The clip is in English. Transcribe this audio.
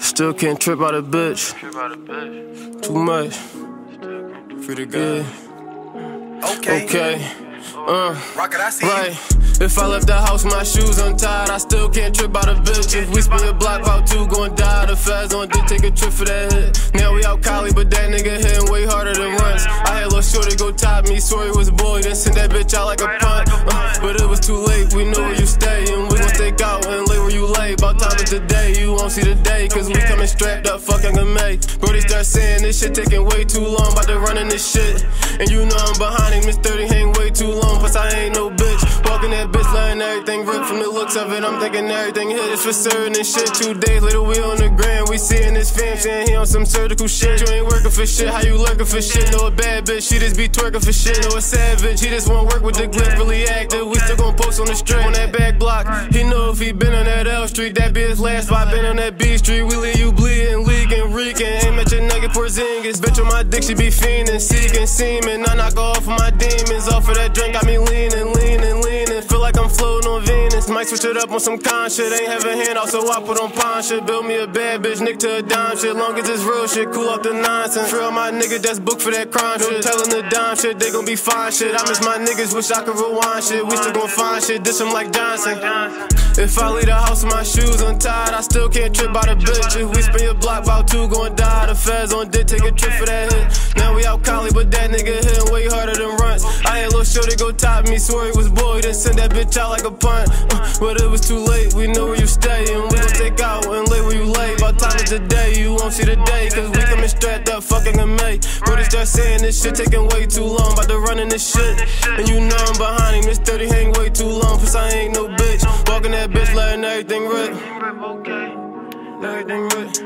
Still can't trip out a bitch. Too much. Free to God. Okay. Okay. Uh, Rocket, I see. Right. If I left the house my shoes untied, I still can't trip out a bitch. If we spin a block about two, gon' die. The feds on dick, take a trip for that hit. Now we out Cali, but that nigga hitting way harder than once. I had little shorty go top me, sorry it was boy, then send that bitch out like a punt. Uh, but it was too late, we know where you stay, and we gon' stick out and of today, you won't see the day, cause we coming strapped up, fucking in May. Brody start saying this shit taking way too long, about to in this shit. And you know I'm behind him, Miss 30 hang way too long, plus I ain't no bitch. Walking that bitch, letting everything rip from the looks of it. I'm thinking everything hit is for certain and shit. Two days later, we on the ground. We seeing this fam saying he on some surgical shit. You ain't working for shit, how you lurking for shit? Know a bad bitch, she just be twerking for shit. Know a savage, he just want work with the glitch, really active. We still gon' post on the strip on that back block. He know if he been Street, that his last spot. Been on that B Street, we leave you bleeding, leaking, reeking. Aim at your nugget, Porzingis. Bitch on my dick, she be fiending, seeking semen. I knock off my demons, off of that drink, got me leaning, Switch it up on some con shit. Ain't have a handout, so I put on pawn shit. Build me a bad bitch, nick to a dime shit. Long as it's real shit, cool off the nonsense. Trail my nigga that's booked for that crime shit. Telling the dime shit, they gon' be fine shit. I miss my niggas, wish I could rewind shit. We still gon' find shit, dish them like Johnson. If I leave the house with my shoes untied, I still can't trip by the bitch. If we spin your block, about two gon' die. The feds on dick, take a trip for that hit. Now we out Cali, but that nigga hitting way harder than runs. I had little shorty go top me, swore he was boy, then send that bitch out like a punt. Uh, but it was too late, we know where you stay, and we gon' take out and lay where you lay. About time of day. you won't see the day, cause we coming strapped up, fucking in May. Brody start saying this shit taking way too long, about to run in this shit. And you know I'm behind him, this 30 hang way too long, cause I ain't no bitch. Walking that bitch, letting everything rip. Rip okay everything rip.